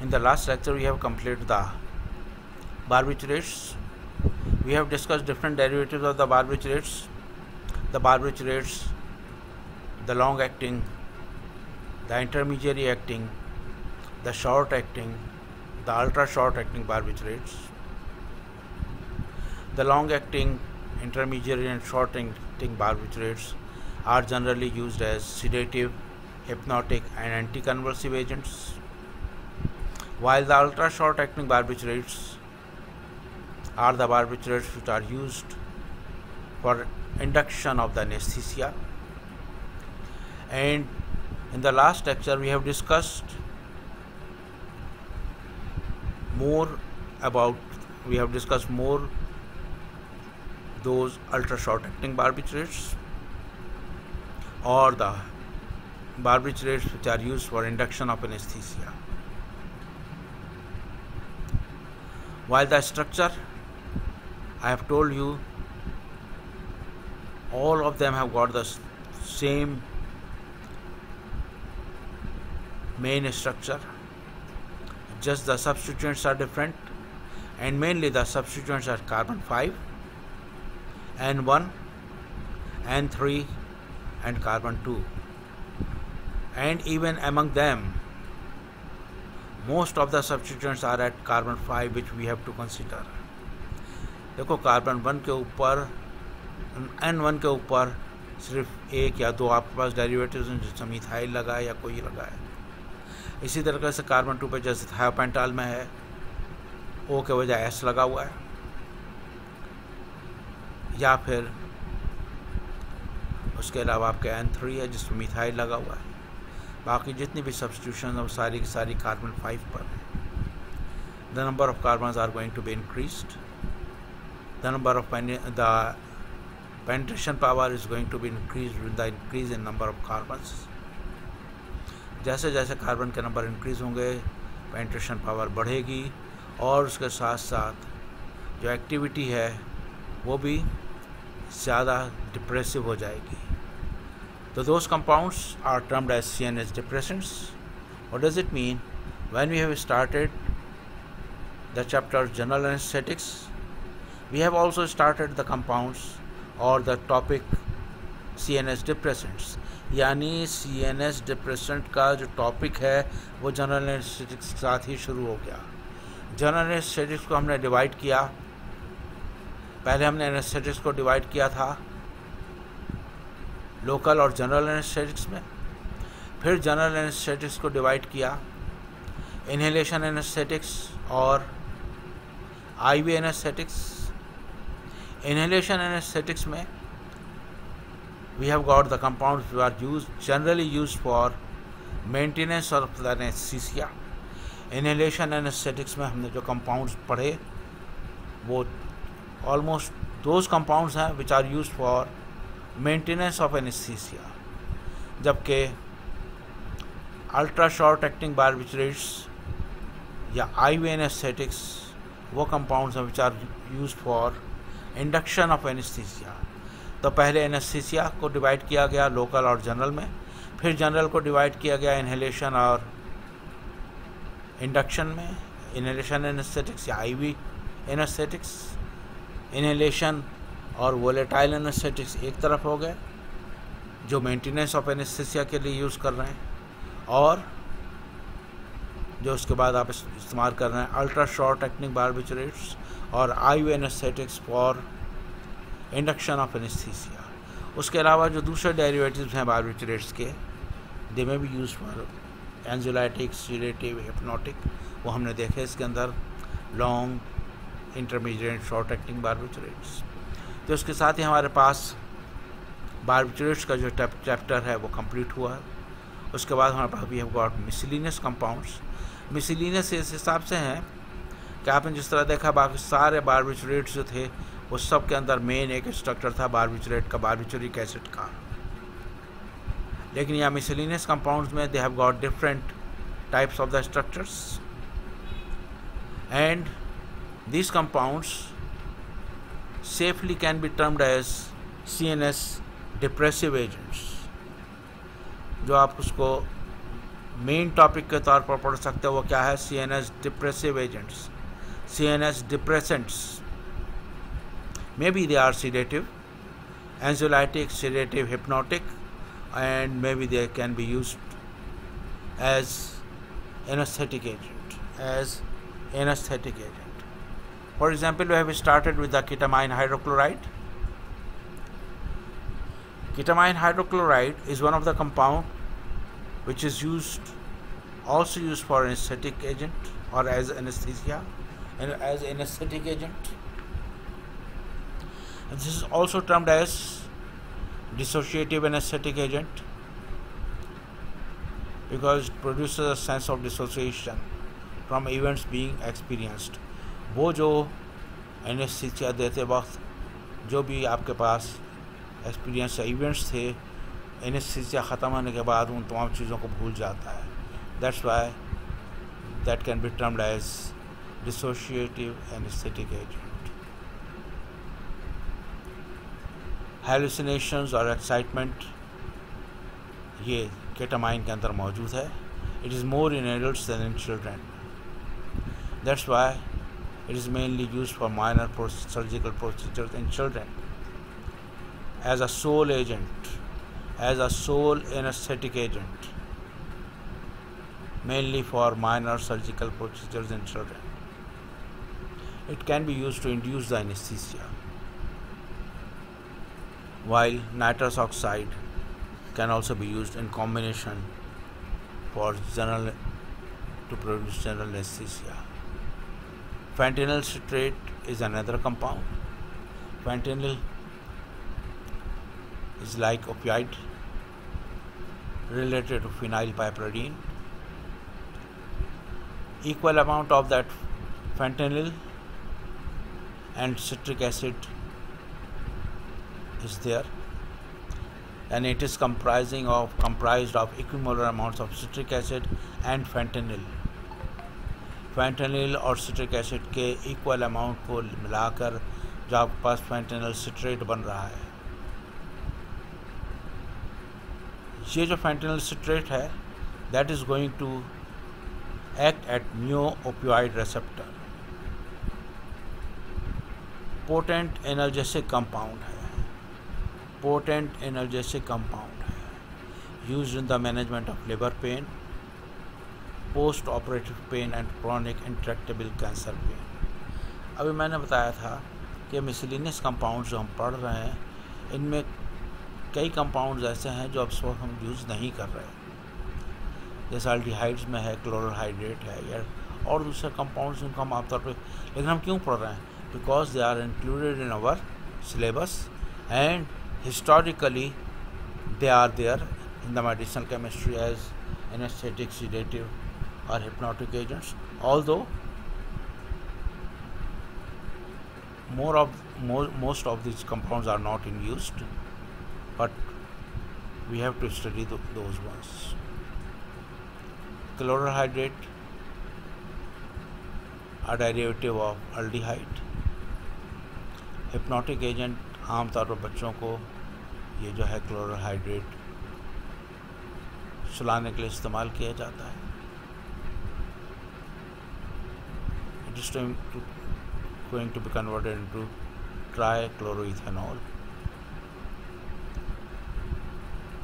In the last lecture, we have completed the barbiturates. We have discussed different derivatives of the barbiturates, the barbiturates, the long acting, the intermediary acting, the short acting, the ultra short acting barbiturates, the long acting, intermediary, and short acting barbiturates are generally used as sedative, hypnotic, and anticonvulsive agents, while the ultra short acting barbiturates are the barbiturates which are used for induction of the anesthesia. And in the last lecture, we have discussed more about, we have discussed more those ultra short acting barbiturates or the barbiturates which are used for induction of anesthesia. While the structure, I have told you, all of them have got the same main structure, just the substituents are different, and mainly the substituents are carbon 5, N1, N3, and carbon 2 and even among them, most of the substituents are at carbon 5 which we have to consider. देखो carbon one के ऊपर N one के ऊपर सिर्फ़ एक या दो आपके पास डेरिवेटिव्स जैसे मिथाइल लगा है या कोई लगा है इसी तरीके से कार्बन टू पे जैसे थायोपेंटाल में है ओ के वजह एस लगा हुआ है। या फिर उसके अलावा आपके एन थ्री है, जिसमें मिथाइल लगा हुआ है। बाकी जितनी भी सब्सटीट्यूशन वो सारी की सारी कार्बन फाइव पर है। The number of carbon are going to be increase the number of the penetration power is going to be increase with the increase in number of carbons जैसे जैसे कार्बन के number increase होंगे penetration power बढ़ेगी और उसके साथ साथ जो एक्टिविटी है, वो भी ज़्यादा डिप्रेसिव हो जाएगी। So those compounds are termed as CNS depressants. What does it mean? When we have started the chapter general anesthetics, we have also started the compounds or the topic CNS depressants. यानी C N S depressant का जो topic है वो general anaesthetics के साथ ही शुरू हो गया जनरल एनेस्थेटिक्स को हमने डिवाइड किया पहले हमने एनेस्थेटिक्स को डिवाइड किया था लोकल और जनरल एनेस्थेटिक्स में। फिर जनरल एनेस्थेटिक्स को डिवाइड किया। इन्हेलेशन एनेस्थेटिक्स और आईवी एनेस्थेटिक्स इन्हेलेशन एनेस्थेटिक्स में we have got the compounds are use generally use for maintenance of the anaesthesia inhalation anaesthetics में हमने जो कंपाउंड्स पढ़े, वो ऑलमोस्ट दोज कंपाउंड्स हैं which are use for maintenance of anaesthesia जबकि ultra short acting barbiturates या I V anaesthetics वो compounds हैं which are use for induction of anaesthesia तो पहले एनेस्थीसिया को डिवाइड किया गया लोकल और जनरल में, फिर जनरल को डिवाइड किया गया इन्हेलेशन और इंडक्शन में इन्हेलेशन एनेस्थेटिक्स या आई वी एनेस्थेटिक्स इन्हेलेशन और वोलेटाइल एनेस्थेटिक्स एक तरफ़ हो गए, जो मेंटेनेंस ऑफ़ एनेस्थेसिया के लिए यूज़ कर रहे हैं, और जो उसके बाद आप इस्तेमाल कर रहे हैं अल्ट्रा शॉर्ट एक्टिंग बारबिचरेट्स और I anaesthetics for induction of anaesthesia उसके अलावा जो दूसरे डेरिवेटिव्स हैं बारबिचरेट्स के दे में भी use for anxiolytic sedative hypnotic वो हमने देखे इसके अंदर long intermediate short acting barbiturates तो इसके साथ ही हमारे पास बारबिचरेट्स का जो चैप्टर है, वो कंप्लीट हुआ। उसके बाद हमारे पास we have got miscellaneous compounds miscellaneous इस हिसाब से हैं कि आपने जिस तरह देखा, बाकी सारे बारबिचरेट्स जो थे, वो सब के अंदर मेन एक स्ट्रक्चर था बारबिचरेट का बारबिचरिक एसिड का। लेकिन यहाँ मिसलिनियस कंपाउंड्स में they have got different types of the structures and these compounds safely can be termed as CNS depressive agents. जो आप उसको मेन टॉपिक के तौर पर पढ़ सकते हो, वो क्या है C N S depressive agents C N S depressants may be they are sedative anxiolytic sedative hypnotic and may be they can be use as anesthetic agent, as anesthetic agent. For example, we have started with the ketamine hydrochloride. Ketamine hydrochloride is one of the compound which is used also used for anesthetic agent or as anesthesia and as anesthetic agent. And this is also termed as dissociative anesthetic agent because it produces a sense of dissociation from events being experienced वो जो anaesthesia देते वक्त, जो भी आपके पास experience या events थे एनेस्थीसिया ख़त्म होने के बाद उन तमाम चीज़ों को भूल जाता है। That's why that can be termed as dissociative anaesthetic agent hallucinations और एक्साइटमेंट ये केटामाइन के अंदर मौजूद है। It is more in adult than in children that's why It is mainly used for minor surgical procedures in children. As a sole agent, as a sole anesthetic agent, mainly for minor surgical procedures in children. It can be used to induce the anesthesia, while nitrous oxide can also be used in combination for general to produce general anesthesia. Fentanyl citrate is another compound. Fentanyl is like opioid related to phenylpiperidine. Equal amount of that fentanyl and citric acid is there and it is comprising of comprised of equimolar amounts of citric acid and fentanyl fentanyl और citric acid के equal amount को मिलाकर जो आपके पास फेंटनिल citrate बन रहा है। ये जो फेंटनिल सिट्रेट है that is going to act at new opioid receptor potent analgesic compound है। पोटेंट एनर्जेसिक कंपाउंड है। Use in the management of labour pain post operative pain and chronic intractable cancer pain. अभी मैंने बताया था कि miscellaneous compound जो हम पढ़ रहे हैं इनमें कई कंपाउंड्स ऐसे हैं जो अब वक्त हम यूज़ नहीं कर रहे जैसे अल्टीहाइड्स में है क्लोरोहाइड्रेट है या और दूसरे कंपाउंड्स जिनको हम आमतौर पर लेकिन हम क्यों पढ़ रहे हैं? Because they are included in our syllabus and historically they are there in the medicinal chemistry as anesthetic, sedative, or hypnotic agents. Although more of more, most of these compounds are not in use, but we have to study th- those ones. Chlorohydrate, a derivative of aldehyde. Hypnotic agent आमतौर पर बच्चों को ये जो है chlorohydrate सुलाने के लिए इस्तेमाल किया जाता है it is going to be converted into trichloroethanol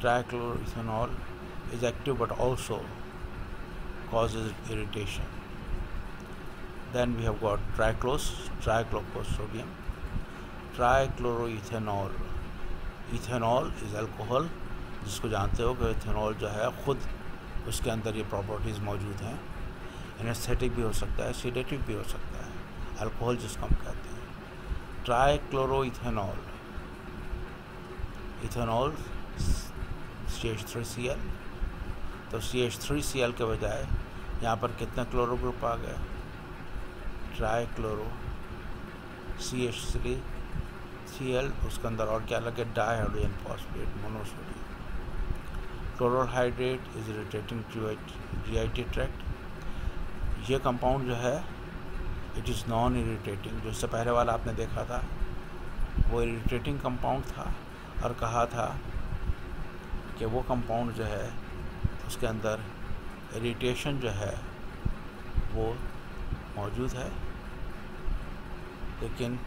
trichloroethanol is active but also causes irritation. Then we have got triclose, triclopsodium, trichloroethanol ethanol is alcohol जिसको जानते हो कि इथेनॉल जो है ख़ुद उसके अंदर ये प्रॉपर्टीज़ मौजूद हैं। एनेस्थेटिक भी हो सकता है सीडेटिव भी हो सकता है अल्कोहल जिसको हम कहते हैं। Trichloroethanol ethanol C H three C L तो C H three C L के बजाय यहाँ पर कितना क्लोरो ग्रुप आ गया? Trichloro C H three C L उसके अंदर और क्या लगे? Dihydrogen phosphate monosodium chloral hydrate is irritating G I T tract ये कंपाउंड जो है इट इज़ नॉन इरीटेटिंग जो इससे पहले वाला आपने देखा था, वो इरीटेटिंग कंपाउंड था और कहा था कि वो कंपाउंड जो है, उसके अंदर इरीटेशन जो है, वो मौजूद है। लेकिन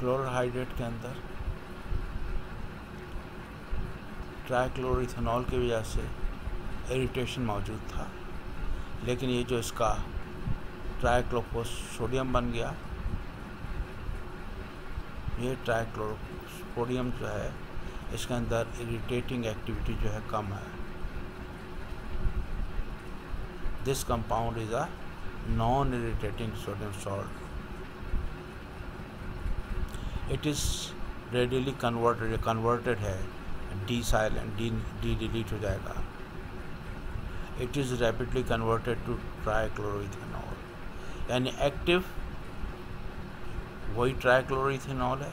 क्लोरोहाइड्रेट के अंदर ट्राइक्लोरिथेनॉल की वजह से इरिटेशन मौजूद था। लेकिन ये जो इसका ट्राइक्लोफोस सोडियम बन गया, ये ट्राइक्लोपोडियम जो है, इसके अंदर इरिटेटिंग एक्टिविटी जो है कम है। This compound is a non irritating sodium salt it is readily converted converted है D silent D D delete हो जाएगा। It is rapidly converted to trichloroethanol यानी एक्टिव वही ट्राईक्लोरोइथेनॉल है।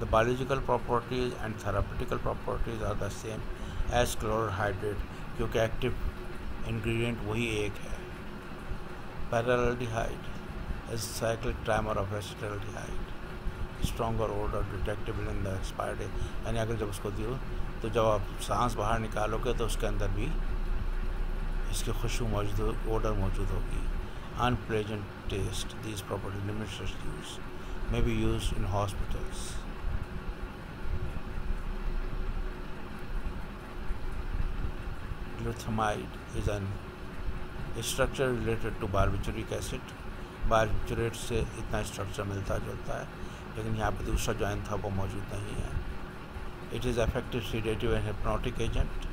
The biological properties and therapeutical properties are the same as chloral hydrate क्योंकि active ingredient वही एक है। Paraldehyde is cyclic trimer of acetaldehyde stronger odour detectable in the expired air यानी अगर जब उसको दियो तो जब आप सांस बाहर निकालोगे तो उसके अंदर भी इसकी खुशबू मौजूद ऑर्डर मौजूद होगी। Unpleasant taste this property limited use may be use in hospitals glutethimide is an structure related to barbituric acid barbiturate से इतना स्ट्रक्चर मिलता जुलता है। लेकिन यहाँ पर दूसरा जॉइन था, वो मौजूद नहीं है। It is effective sedative and hypnotic agent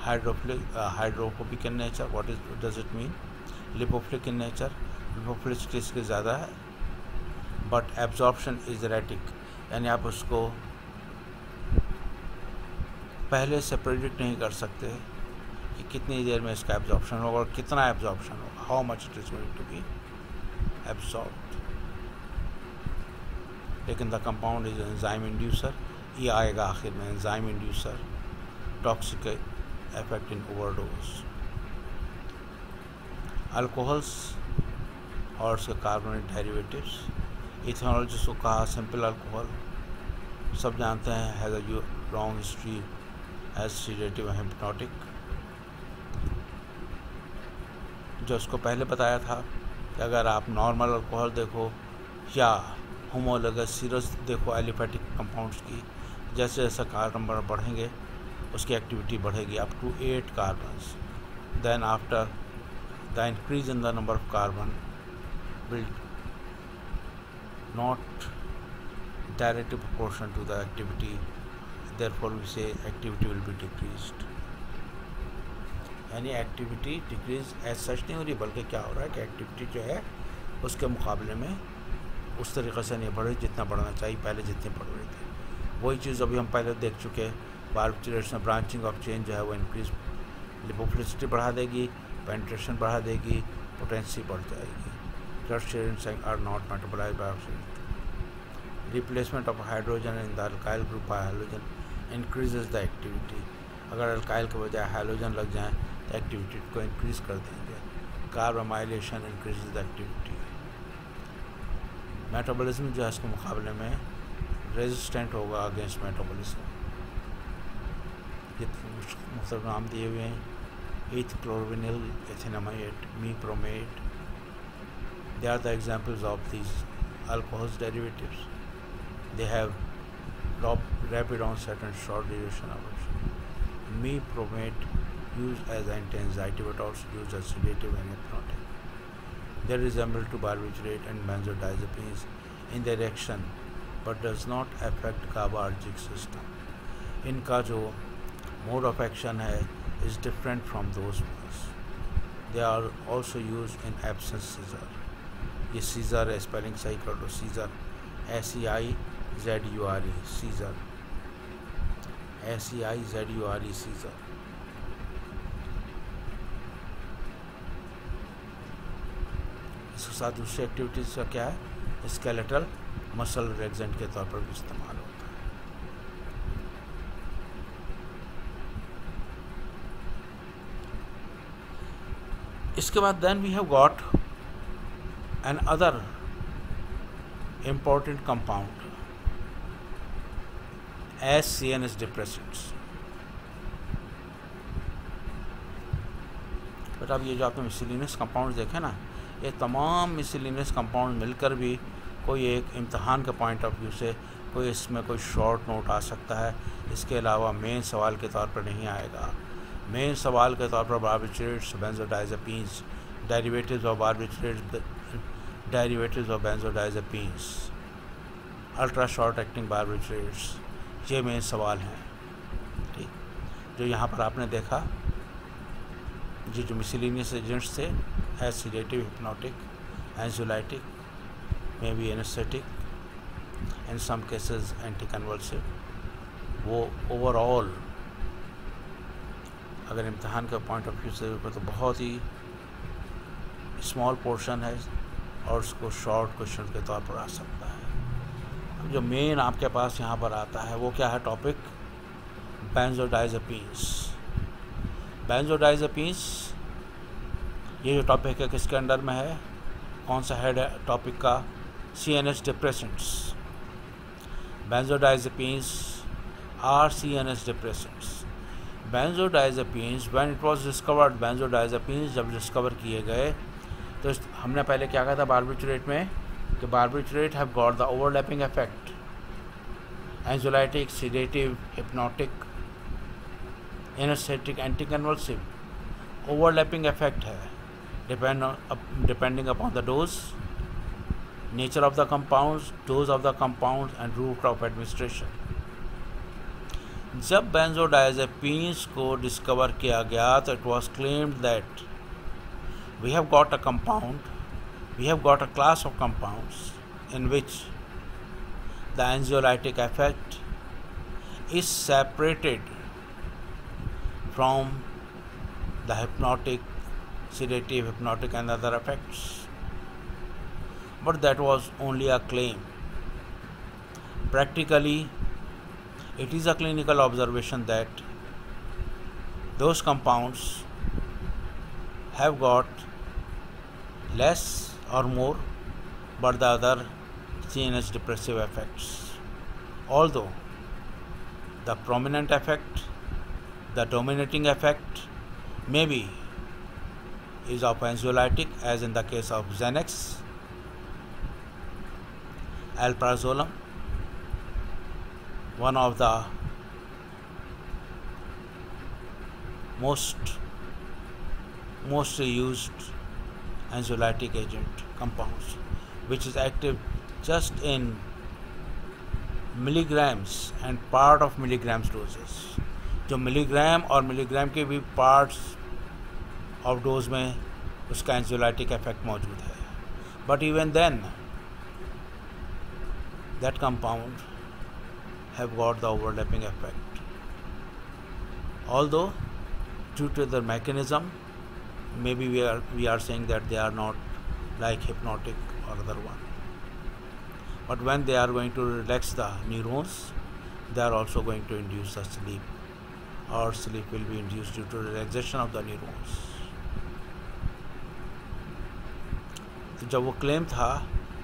hydrophilic hydrophobic in nature what is does it mean lipophilic in nature lipophilic इसके ज़्यादा है बट एब्जॉर्प्शन इज़ रेटिक यानी आप उसको पहले से प्रिडिक्ट नहीं कर सकते कि कितनी देर में इसका एब्जॉर्प्शन होगा और कितना एब्जॉर्प्शन होगा। How much it is going to be absorb लेकिन the compound is enzyme inducer ये आएगा आखिर में enzyme inducer toxic effect in overdose alcohols और उसके कार्बोनेट डेरिवेटिव्स इथेनॉल जिसको कहा सिंपल अल्कोहल सब जानते हैं has a long history as sedative hypnotic जो उसको पहले बताया था कि अगर आप नॉर्मल अल्कोहल देखो या होमोलगस सीरस देखो एलिफेटिक कंपाउंड्स की। जैसे जैसे कार्बन बढ़ेंगे, उसकी एक्टिविटी बढ़ेगी up to eight carbons then after the increase in the number of carbon will not directly proportion to the activity therefore we say activity will be decrease यानी activity decrease as such नहीं हो रही, बल्कि क्या हो रहा है कि एक्टिविटी जो है, उसके मुकाबले में उस तरीके से नहीं बढ़ रही, जितना बढ़ना चाहिए, पहले जितनी बढ़ रही थी। वही चीज़ अभी हम पहले देख चुके हैं ब्रांचिंग ऑफ़ चेंज जो है, वो इंक्रीज लिपोफ्लिसिटी बढ़ा देगी पेंट्रेशन बढ़ा देगी पोटेंसी बढ़ जाएगी। Sharing our not by oxygen replacement of hydrogen in the alkyl group by hydrogen increases the activity अगर अल्काइल के बजाय हाइड्रोजन लग जाए तो एक्टिविटी को इंक्रीज कर देंगे। Carbamylation increase the activity metabolism जो है इसके मुकाबले में रेजिस्टेंट होगा अगेंस्ट मेटाबॉलिज्म मतलब नाम दिए हुए हैं। Ethchlorvynol ethinamate meprobamate they are the examples of this alcohol derivative they have rapid onset and short duration hours meprobamate use as एंटेटिव and एथनोटिक They resemble to barbiturate and benzodiazepines in their action but does not affect GABAergic system. इनका जो mode of action है is different from those ones. They are also used in absence seizure. ये scissor है spelling सही कर लो seizure S E I Z U R E seizure S E I Z U R E seizure साथ दूसरी activities का क्या है? Skeletal muscle रिलेक्सेंट के तौर पर भी इस्तेमाल होता है। इसके बाद then we have got an other important compound as C N S depressants but अब ये जो आपने मिसलिनियस कंपाउंड देखे ना ये तमाम मिसलिनियस कंपाउंड मिलकर भी कोई एक इम्तहान के पॉइंट ऑफ़ व्यू से कोई इसमें कोई शॉर्ट नोट आ सकता है। इसके अलावा मेन सवाल के तौर पर नहीं आएगा। मेन सवाल के तौर पर barbiturates, benzodiazepines, derivatives of barbiturate derivatives of benzodiazepines. Ultra short acting barbiturates, ये मेन सवाल हैं। ठीक। जो यहाँ पर आपने देखा, जो जो मिसलिनियस एजेंट्स थे hypnotic anxiolytic may be anaesthetic in some cases anti convulsive वो ओवरऑल अगर इम्तहान के पॉइंट ऑफ़ व्यू से तो बहुत ही स्मॉल पोर्शन है और उसको शॉर्ट क्वेश्चन के तौर पर आ सकता है। जो मेन आपके पास यहाँ पर आता है, वो क्या है टॉपिक बेंजोडाइजपीन्स बेंजोडाइजपीन्स ये जो टॉपिक है, किसके अंडर में है? कौन सा हेड है टॉपिक का? C N S depressants benzodiazepines are C N S depressants benzodiazepines when it was discovered benzodiazepines जब डिस्कवर किए गए तो हमने पहले क्या कहा था बारबिट्रेट में? कि barbiturate have got the overlapping effect anxiolytic sedative hypnotic anaesthetic anti convulsive overlapping effect है। Depend depending upon the dose nature of the compounds dose of the compound and route of administration जब benzodiazepines को discover किया गया तो it was claimed that we have got a compound we have got a class of compounds in which the anxiolytic effect is separated from the hypnotic, sedative, hypnotic, and other effects. But that was only a claim. Practically, it is a clinical observation that those compounds have got less or more, but the other CNS depressive effects. Although the prominent effect the dominating effect maybe is of anxiolytic as in the case of Xanax, alprazolam, one of the most mostly used anxiolytic agent compounds which is active just in milligrams and part of milligrams doses जो milligram और milligram के भी parts outdoors में उसका anxiolytic effect मौजूद है। But even then that compound have got the overlapping effect although due to the mechanism may be we are we are saying that they are not like hypnotic और other one but when they are going to relax the neurons they are also going to induce the sleep और sleep will be induce due to relaxation of the neurons तो जब वो claim था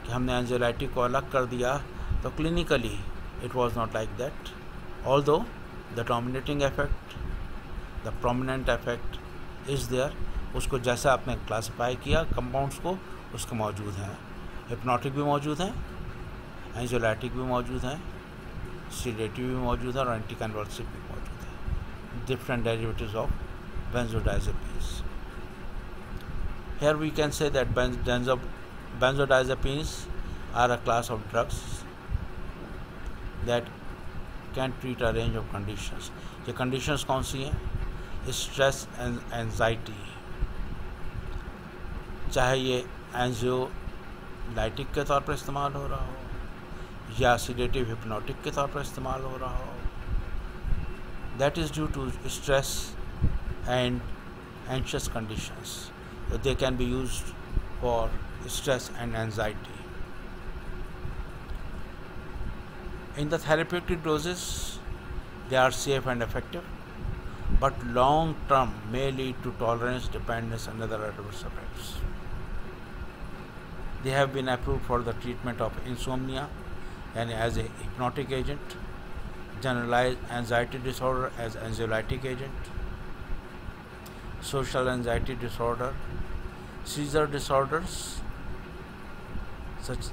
कि हमने anxiety को अलग कर दिया तो clinically it was not like that although the dominating effect the prominent effect is there उसको जैसा आपने क्लासीफाई किया कंपाउंड्स को, उसके मौजूद हैं। हिप्नोटिक भी मौजूद हैं एंजोलाइटिक भी मौजूद हैं सीडेटिव भी मौजूद है और एंटी कन्वर्सिव भी different derivatives of benzodiazepines. Here we can say that benzo benzodiazepines are a class of drugs that can treat a range of conditions. ये conditions कौन सी हैं स्ट्रेस एंड एनजाइटी चाहे ये एंजियोलाइटिक के तौर पर इस्तेमाल हो रहा हो या सीडेटिव हिप्नोटिक के तौर पर इस्तेमाल हो रहा हो that is due to stress and anxious conditions. They can be used for stress and anxiety. In the therapeutic doses, they are safe and effective. but long term may lead to tolerance, dependence, and other adverse effects. They have been approved for the treatment of insomnia and as a hypnotic agent, generalized anxiety disorder as anxiolytic agent, social anxiety disorder, seizure disorders such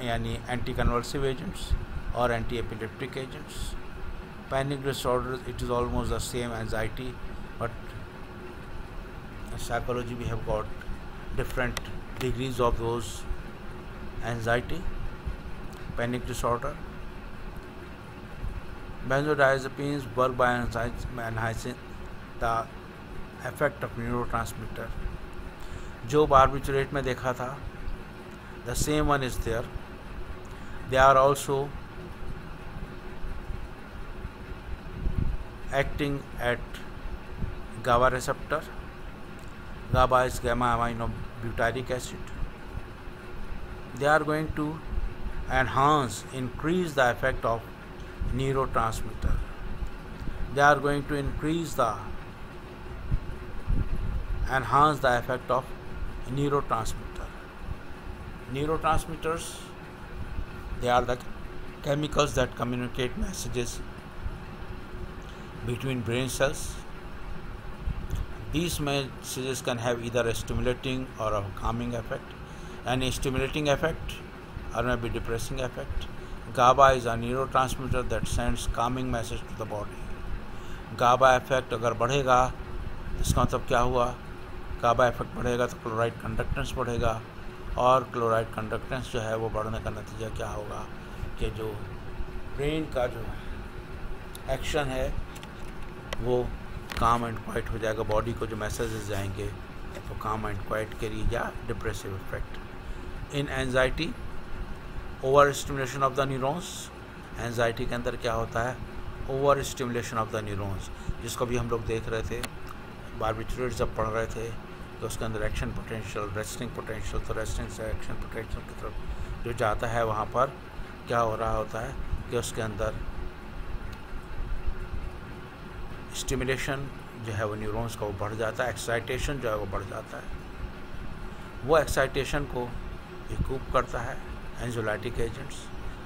any anticonvulsive agents or anti-epileptic agents. Panic disorders, it is almost the same anxiety, but in psychology we have got different degrees of those anxiety, panic disorder. Benzodiazepines work by enhancing the effect of neurotransmitter. जो barbiturate में देखा था the same one is there they are also acting at गावा receptor GABA is gamma of butyric acid they are going to enhance increase the effect of neurotransmitter they are going to increase the enhance the effect of neurotransmitter. Neurotransmitters, they are the chemicals that communicate messages between brain cells. These messages can have either a stimulating or a calming effect. And a stimulating effect or maybe depressing effect. GABA is a neurotransmitter that sends calming message to the body. GABA effect अगर बढ़ेगा इसका मतलब क्या हुआ काबा effect बढ़ेगा तो chloride conductance बढ़ेगा और क्लोराइड कंडक्टेंस जो है वो बढ़ने का नतीजा क्या होगा कि जो ब्रेन का जो एक्शन है वो काम एंड क्वाइट हो जाएगा, बॉडी को जो मैसेजेस जाएँगे तो काम एंड क्वाइट के लिए या depressive effect. In anxiety over stimulation of the neurons anxiety के अंदर क्या होता है? Over stimulation of the neurons, जिसको भी हम लोग देख रहे थे बारबिचुरेट जब पढ़ रहे थे तो उसके अंदर एक्शन पोटेंशियल रेस्टिंग पोटेंशियल तो रेस्टिंग से एक्शन पोटेंशियल की तरफ़ जो जाता है वहाँ पर, क्या हो रहा होता है कि उसके अंदर स्टिमुलेशन जो है वो न्यूरॉन्स का वो बढ़ जाता है एक्साइटेशन जो है वो बढ़ जाता है। वो एक्साइटेशन को रिकूप करता है एंजोलाइटिक एजेंट्स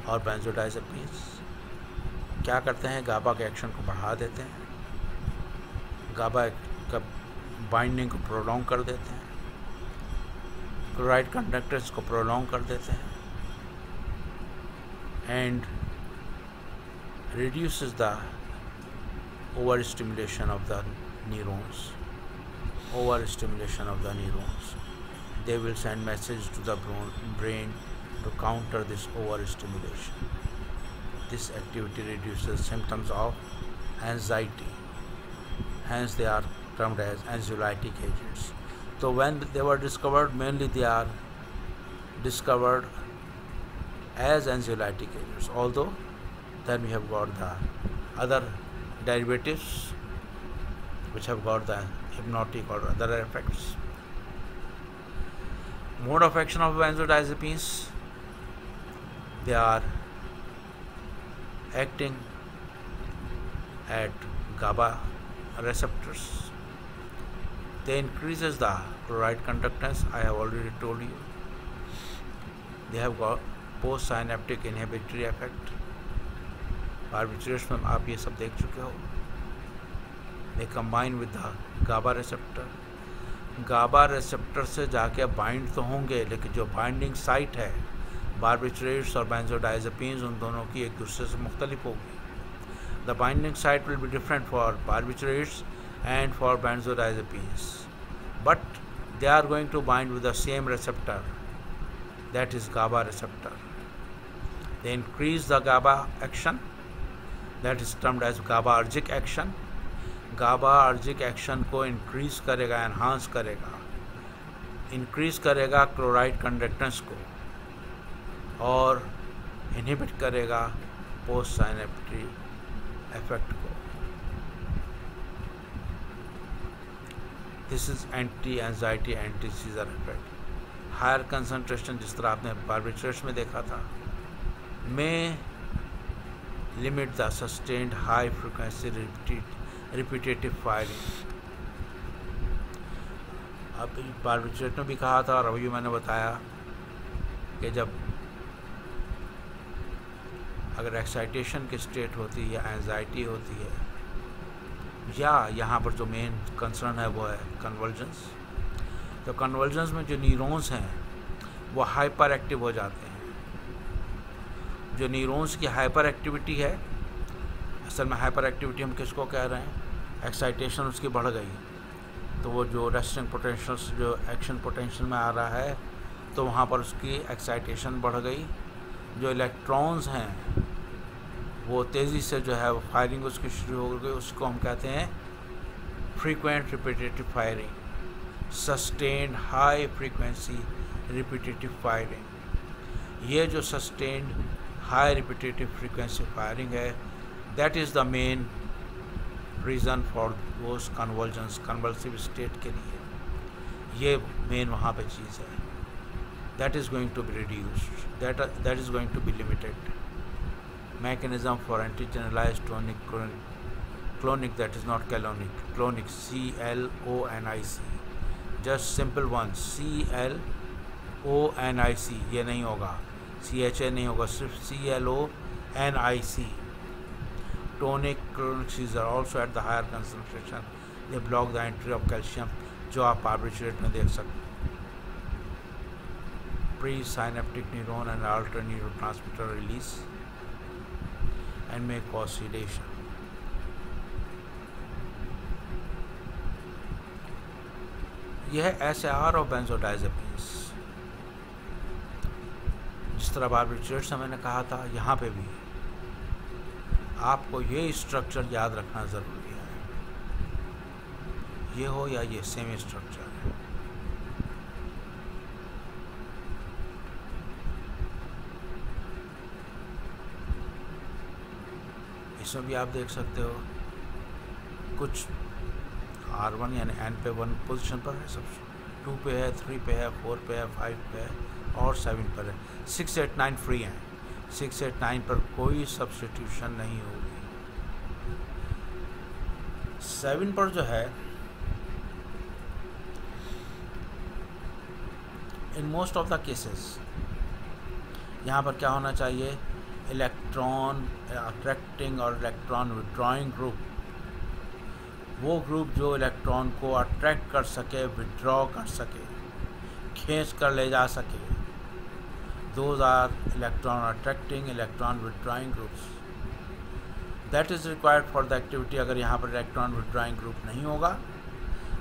और बेंजोडाइजपीन्स क्या करते हैं? गाबा के एक्शन को बढ़ा देते हैं। गाबा बाइंडिंग को प्रोलॉन्ग कर देते हैं। क्लोराइड कंडक्टर्स को प्रोलॉन्ग कर देते हैं। And reduce the over stimulation of the neurons over stimulation of the neurons they will send message to the brain to counter this over stimulation this activity reduce symptoms of anxiety hence they are termed as anxiolytic agents. So when they were discovered, mainly they are discovered as anxiolytic agents. Although then we have got the other derivatives which have got the hypnotic or other effects. Mode of action of benzodiazepines they are acting at GABA receptors they increases the chloride conductance I have already told you they have got post synaptic inhibitory effect barbiturates में आप ये सब देख चुके हो they combine with the GABA receptor GABA receptor से जाके bind तो होंगे लेकिन जो बाइंडिंग साइट है बारबिट्रेट्स और बेंजोडाइजपीन्स उन दोनों की एक दूसरे से मुख्तलिफ़ होगी the binding site will be different for barbiturates and for benzodiazepines but they are going to bind with the same receptor that is GABA receptor they increase the GABA action that is termed as GABAergic action GABAergic action को increase करेगा enhance करेगा increase करेगा chloride conductance को और inhibit करेगा post synaptic effect को This is anti anxiety anti seizure effect higher concentration जिस तरह आपने बारबिट्रेट्स में देखा था may limit the sustained frequency repeated repetitive firing अब बारबिट्रेट ने भी कहा था, और अभी मैंने बताया कि जब अगर एक्साइटेशन की स्टेट होती है या एनजाइटी होती है या यहाँ पर जो मेन कंसर्न है वो है कन्वर्जेंस तो कन्वर्जेंस में जो न्यूरॉन्स हैं, वो हाइपर एक्टिव हो जाते हैं. जो न्यूरॉन्स की हाइपर एक्टिविटी है, असल में हाइपर एक्टिविटी हम किसको कह रहे हैं? एक्साइटेशन उसकी बढ़ गई. तो वो जो रेस्टिंग पोटेंशियल जो एक्शन पोटेंशियल में आ रहा है तो वहाँ पर उसकी एक्साइटेशन बढ़ गई. जो इलेक्ट्रॉन्स हैं वो तेज़ी से जो है वो फायरिंग उसकी शुरू हो गई, उसको हम कहते हैं frequent repetitive firing sustained high frequency repetitive firing ये जो sustained high repetitive frequency firing है that is the main reason for those convergence convulsive state के लिए. ये मेन वहाँ पे चीज़ है. That is going to be reduced that that is going to be limited mechanism for anti-generalized clonic, clonic that is not calonic clonic C L O N I C just simple one C L O N I C ये नहीं होगा C H A नहीं होगा सिर्फ़ C L O N I C tonic clonic C's are also at the higher concentration they block the entry of calcium जो आप barbiturate में देख सकते pre-synaptic neuron and alter neurotransmitter release and may cause sedation. यह S R और benzodiazepines जिस तरह बारबिट्रेट से मैंने कहा था, यहाँ पे भी। आपको ये स्ट्रक्चर याद रखना ज़रूरी है। ये हो या ये सेम स्ट्रक्चर इसमें भी आप देख सकते हो। कुछ आर वन यानी एन पे वन पोजिशन पर है, सब टू पे है थ्री पे है फोर पे है फाइव पे है और सेवन पर है। सिक्स एट नाइन फ्री हैं। सिक्स एट नाइन पर कोई सब्सटीट्यूशन नहीं होगी। सेवन पर जो है in most of the cases यहाँ पर क्या होना चाहिए? इलेक्ट्रॉन अट्रैक्टिंग और इलेक्ट्रॉन विड्रॉइंग ग्रुप वो ग्रुप जो इलेक्ट्रॉन को अट्रैक्ट कर सके विड्रॉ कर सके, खींच कर ले जा सके those are electron attracting electron withdrawing groups that is required for the activity अगर यहाँ पर इलेक्ट्रॉन विड्रॉइंग ग्रुप नहीं होगा।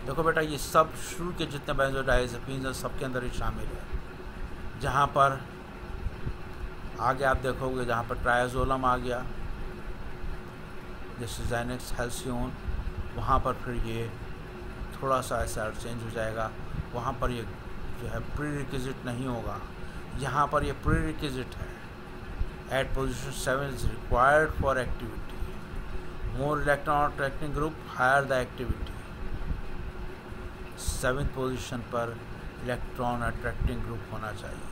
देखो बेटा, ये सब शुरू के जितने बेंजोडाइजपीन्स हैं, सबके अंदर ही शामिल है। जहाँ पर आगे आप देखोगे जहाँ पर ट्रायाजोलम आ गया, जैसे जैनिक्स हेल्सियोन वहाँ पर फिर ये थोड़ा सा ऐसा चेंज हो जाएगा। वहाँ पर ये जो है प्री रिक्विजिट नहीं होगा। यहाँ पर ये प्री रिक्विजिट है। At position seven is required for activity more electron attracting group higher the activity seven position पर इलेक्ट्रॉन अट्रैक्टिंग ग्रुप होना चाहिए।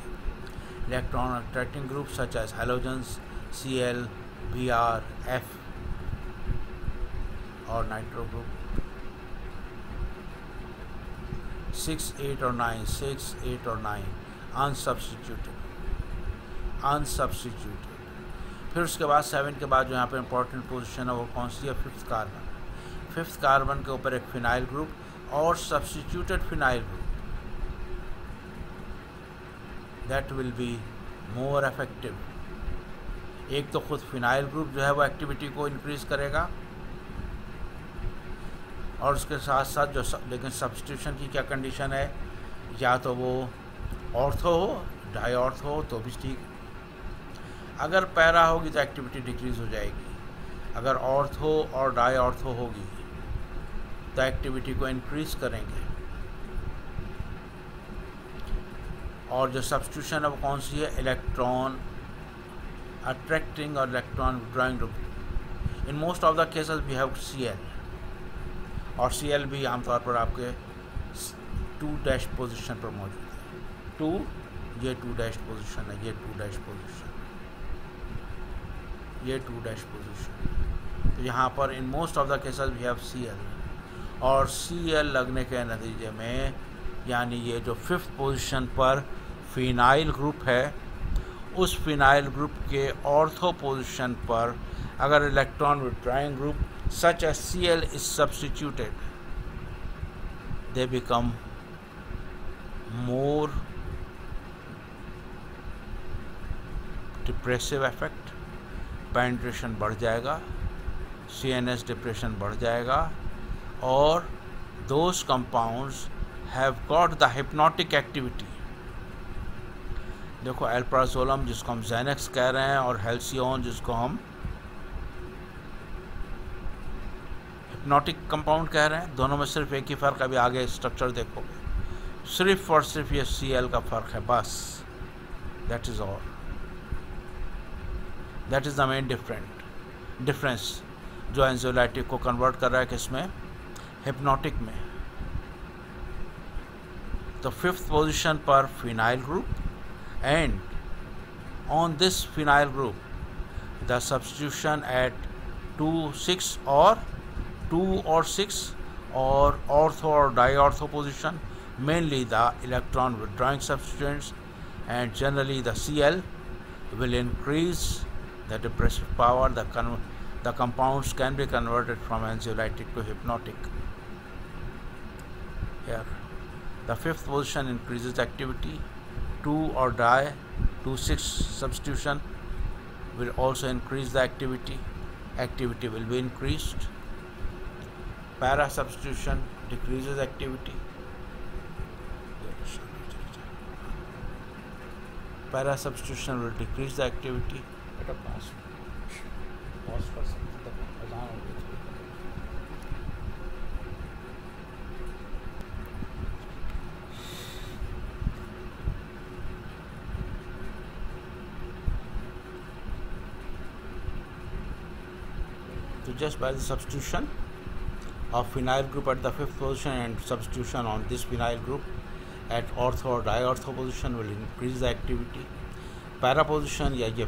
Electron attracting group such as halogens C L B R F और nitro group six eight और nine six eight और nine unsubstituted unsubstituted फिर उसके बाद seven के बाद जो यहाँ पर इंपॉर्टेंट पोजिशन है वो कौन सी है? फिफ्थ कार्बन फिफ्थ कार्बन के ऊपर एक फिनाइल ग्रुप और substituted phenyl group that will be more effective एक तो खुद फिनाइल ग्रुप जो है वो एक्टिविटी को इंक्रीज करेगा और उसके साथ साथ जो सब, लेकिन सब्सटीट्यूशन की क्या कंडीशन है? या तो वो ऑर्थो हो डाई ऑर्थो हो तो भी ठीक। अगर पैरा होगी तो एक्टिविटी डिक्रीज हो जाएगी। अगर ऑर्थो और डाई ऑर्थो होगी तो एक्टिविटी को इंक्रीज करेंगे। और जो सब्सटीट्यूशन है वो कौन सी है? इलेक्ट्रॉन अट्रैक्टिंग और electron drawing group in most of the cases we have C L और सी एल भी आमतौर पर आपके टू डैश पोजिशन पर मौजूद है। टू ये टू डैश पोजिशन है ये टू डैश पोजिशन ये टू डैश पोजिशन तो यहाँ पर in most of the cases we have C L और सी एल लगने के नतीजे में यानी ये जो फिफ्थ पोजिशन पर फिनाइल ग्रुप है, उस फिनाइल ग्रुप के ऑर्थो पोजीशन पर अगर electron withdrawing group such as C L is substituted they become more depressive effect penetration बढ़ जाएगा सी एन एस डिप्रेशन बढ़ जाएगा, और those compounds have got the hypnotic activity देखो एल्प्राजोलम जिसको हम जैनक्स कह रहे हैं, और हेल्सियोन जिसको हम हिप्नोटिक कंपाउंड कह रहे हैं, दोनों में सिर्फ़ एक ही फ़र्क, अभी आगे स्ट्रक्चर देखोगे। सिर्फ़ और सिर्फ़ ये सी एल का फ़र्क है, बस। That is all that is the main different difference जो एंजोलाइटिक को कन्वर्ट कर रहा है किसमें? हिप्नोटिक में। तो फिफ्थ पोजीशन पर phenyl group and on this phenyl group the substitution at 2 6 or 2 or 6 or ortho or diortho position mainly the electron withdrawing substituents and generally the Cl will increase the depressive power. The the compounds can be converted from anxiolytic to hypnotic. Here the fifth position increases activity. 2 or die 2 6 substitution will also increase the activity. Activity will be increased. Para substitution decreases activity. Para substitution will decrease the activity. Just by the substitution of phenyl group at the fifth position and substitution on this phenyl group at ortho or diortho position will increase the activity para position या ये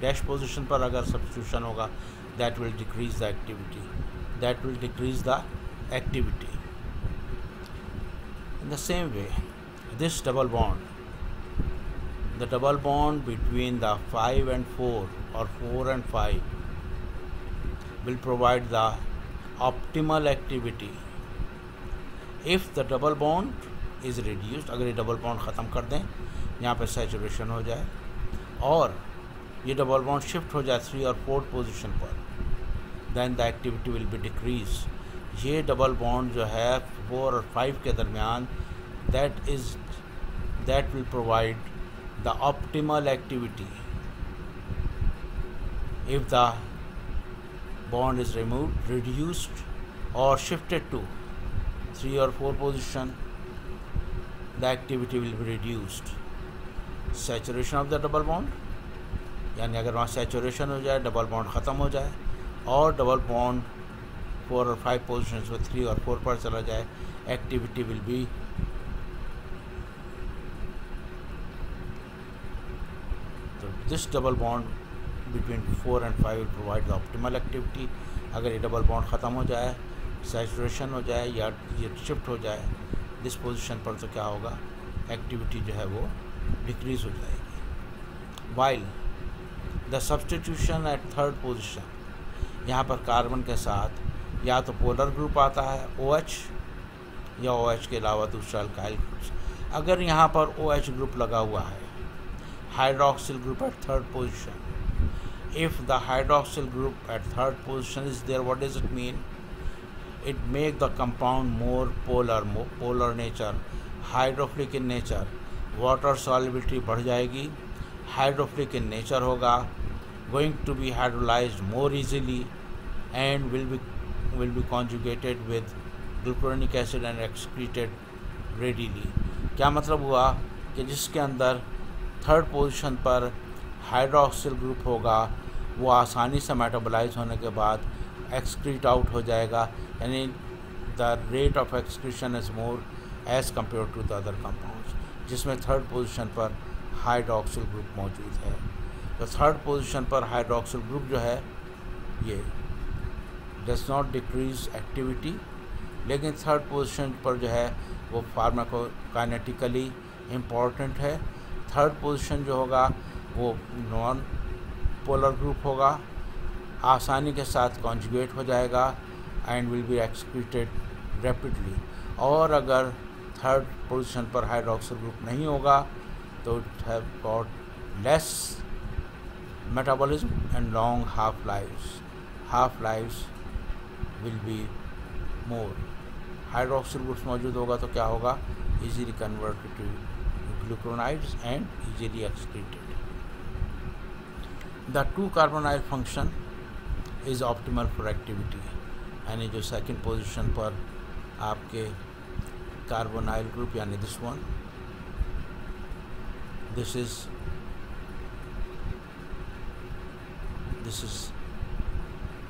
dash position पर अगर substitution होगा that will decrease the activity that will decrease the activity in the same way this double bond the double bond between the 5 and 4 or 4 and 5 will provide the optimal activity. If the double bond is reduced, अगर ये double bond ख़त्म कर दें, यहाँ पर saturation हो जाए, और ये डबल बॉन्ड शिफ्ट हो जाए थ्री और फोर्थ पोजीशन पर then the activity will be decrease ये डबल बॉन्ड जो है फोर और फाइव के दरमियान that is that will provide the optimal activity if the bond is removed reduced or shifted to 3 or 4 position the activity will be reduced saturation of the double bond यानी अगर वहाँ saturation हो जाए double bond ख़त्म हो जाए और double bond four और फाइव पोजिशन में थ्री और फोर पर चला जाए एक्टिविटी विल बी तो this double between four and five provide the optimal activity अगर ये डबल बॉन्ड ख़त्म हो जाए सेचुरेशन हो जाए या ये शिफ्ट हो जाए दिस पोजीशन पर तो क्या होगा? एक्टिविटी जो है वो डिक्रीज़ हो जाएगी। While the substitution at third position यहाँ पर कार्बन के साथ या तो पोलर ग्रुप आता है ओ OH या ओ OH के अलावा दूसरा अल्काइल ग्रुप अगर यहाँ पर ओ OH ग्रुप लगा हुआ है hydroxyl group at third position if the hydroxyl group at third position is there, what does it mean? It make the compound more polar more polar nature hydrophilic in nature water solubility बढ़ जाएगी hydrophilic in nature होगा going to be hydrolyse more easily and will be will be conjugated with gluconic acid and excreted readily क्या मतलब हुआ? कि जिसके अंदर third position पर हाइड्रोक्सिल ग्रुप होगा वो आसानी से मेटाबोलाइज होने के बाद एक्सक्रीट आउट हो जाएगा, यानी the rate of excretion is more as compare to the other compounds जिसमें थर्ड पोजीशन पर हाइड्रोक्सिल ग्रुप मौजूद है। तो थर्ड पोजीशन पर हाइड्रोक्सिल ग्रुप जो है, ये डज नॉट डिक्रीज एक्टिविटी लेकिन थर्ड पोजीशन पर जो है, वो फार्माकोकाइनेटिकली इंपॉर्टेंट है। थर्ड पोजीशन जो होगा, वो नॉन पोलर ग्रुप होगा। आसानी के साथ कॉन्जुगेट हो जाएगा and will be excreted rapidly और अगर थर्ड पोजीशन पर हाइड्रोक्सिल ग्रुप नहीं होगा तो it have got less metabolism and long half lives half lives will be more hydroxyl groups मौजूद होगा तो क्या होगा? Easily converted to gluconides and easily excreted the two carbonyl function is optimal for activity यानी जो second position पर आपके carbonyl group यानी this one this is this is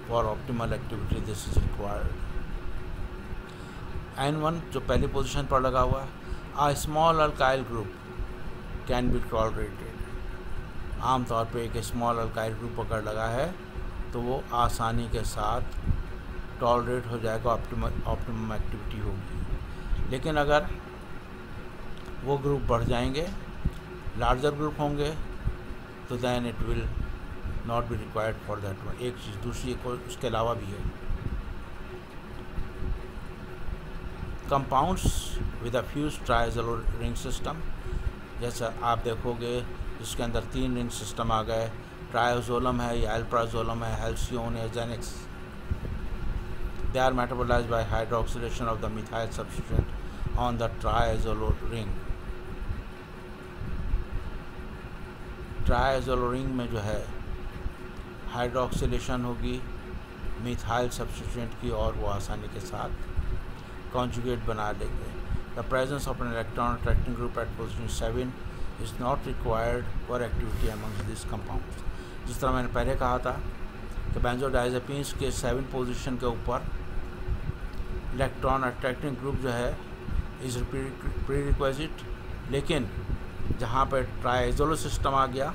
for optimal activity this is required N one जो पहली position पर लगा हुआ है a small alkyl group can be tolerated आमतौर पे एक स्मॉल अल्काइल ग्रुप अगर लगा है तो वो आसानी के साथ टॉलरेट हो जाएगा ऑप्टिमम ऑप्टिमम एक्टिविटी होगी। लेकिन अगर वो ग्रुप बढ़ जाएँगे लार्जर ग्रुप होंगे तो than it will not be required for that one एक चीज़, दूसरी एक उसके अलावा भी है। Compounds with a fuse triazole ring system जैसा आप देखोगे जिसके अंदर तीन रिंग सिस्टम आ गए, ट्रायोजोलम है, या एल्प्राजोलम है, हेल्सियोन या Xanax. They are metabolize by hydroxidation of the methyl substituent on the triazolo ring triazolo ring में जो है हाइड्रोक्सीलेशन होगी मिथाइल सब्सटीट्यूएंट की और वो आसानी के साथ कॉन्जुगेट बना लेंगे। The presence of an electron attracting group at position seven is not required for activity among this compound जिस तरह मैंने पहले कहा था कि बेंजोडाइजेपिन्स के सेवन पोजिशन के ऊपर इलेक्ट्रॉन अट्रैक्टिंग ग्रुप जो है इज़ प्री रिक्वेजिट लेकिन जहाँ पर ट्राइजोलो सिस्टम आ गया,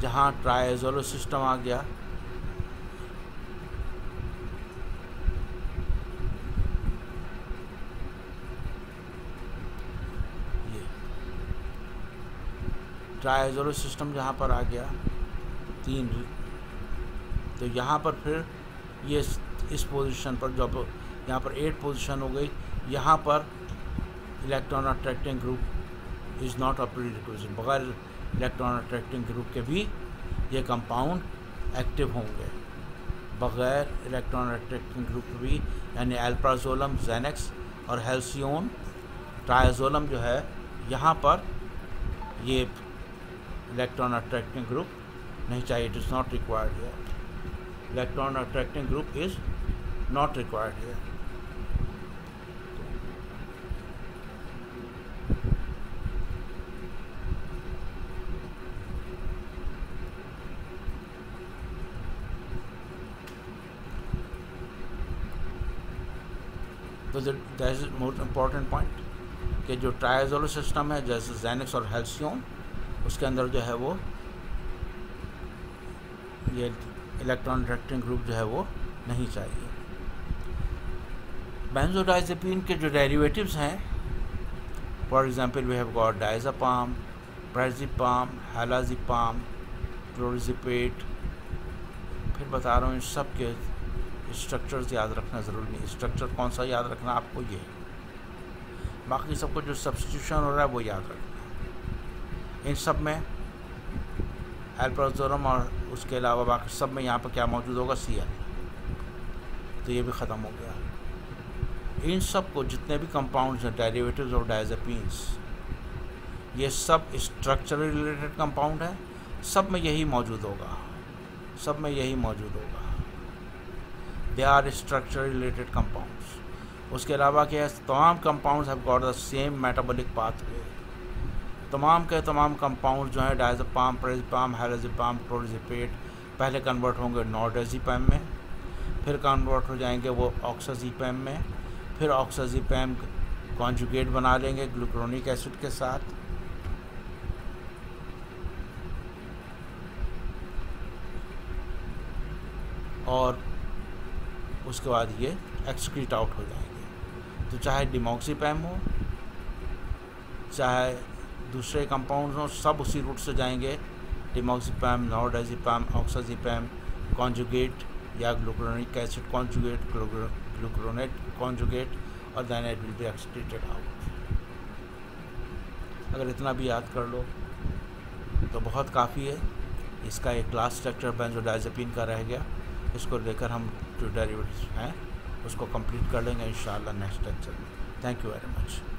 जहाँ ट्राइजोलो सिस्टम आ गया ये ट्राइजोलो सिस्टम जहाँ पर आ गया, तीन। तो यहाँ पर फिर ये इस पोजीशन पर जब, यहाँ पर एट पोजीशन हो गई, यहाँ पर electron attracting group is not a prerequisite बगैर इलेक्ट्रॉन अट्रैक्टिंग ग्रुप के भी ये कंपाउंड एक्टिव होंगे। बगैर इलेक्ट्रॉन अट्रैक्टिंग ग्रुप भी, यानी एल्प्राजोलम जेनेक्स और हेल्सियोन ट्राइजोलम जो है, यहाँ पर ये इलेक्ट्रॉन अट्रैक्टिंग ग्रुप नहीं चाहिए it is not required here electron attracting group is not required here तो that is most important point कि जो ट्राइजोलो सिस्टम है, जैसे जैनिक्स और हेल्सियोन उसके अंदर जो है वो ये इलेक्ट्रॉन अट्रैक्टिंग ग्रुप जो है वो नहीं चाहिए। बेंजोडाइजेपिन के जो डेरिवेटिव्स हैं for example we have got diazepam prazepam halazepam clorazepate फिर बता रहा हूँ इन सब के स्ट्रक्चर्स याद रखना ज़रूरी नहीं। स्ट्रक्चर कौन सा याद रखना? आपको ये। बाकी सबको जो सब्सटीट्यूशन हो रहा है वो याद रखना। इन सब में एल्प्रोजोरम और उसके अलावा बाकी सब में यहाँ पर क्या मौजूद होगा? सी तो ये भी ख़त्म हो गया। इन सबको जितने भी कंपाउंड्स हैं डेरिवेटिव्स और डायजेपीन्स ये सब स्ट्रक्चर रिलेटेड कंपाउंड है। सब में यही मौजूद होगा। सब में यही मौजूद होगा। They are structure related compounds उसके अलावा क्या है? तमाम compounds have got the same metabolic pathway तमाम के तमाम कंपाउंड जो हैं डायजपाम प्रेजपाम हेलोजिपाम क्लोरिजिपेट पहले कन्वर्ट होंगे नॉर्डेजिपैम में, फिर कन्वर्ट हो जाएँगे वो ऑक्साजीपैम में, फिर ऑक्साजीपैम कॉन्जुगेट बना लेंगे ग्लूक्रोनिक एसिड के साथ। और उसके बाद ये एक्सक्रीट आउट हो जाएँगे। तो चाहे डिमोक्सीपैम हो, चाहे दूसरे कंपाउंड सब उसी रूट से जाएँगे। डिमोक्सीपैम नॉर्डाजिपैम ऑक्साजिपैम कॉन्जुगेट या glucuronic acid conjugate glucuronate conjugate और then it will be excreted out अगर इतना भी याद कर लो तो बहुत काफ़ी है। इसका एक क्लास स्ट्रक्चर बेंजोडाइजेपिन का रह गया। इसको लेकर हम जो डेरिवेटिव्स हैं, उसको कंप्लीट कर लेंगे इन नेक्स्ट लेक्चर में। Thank you very much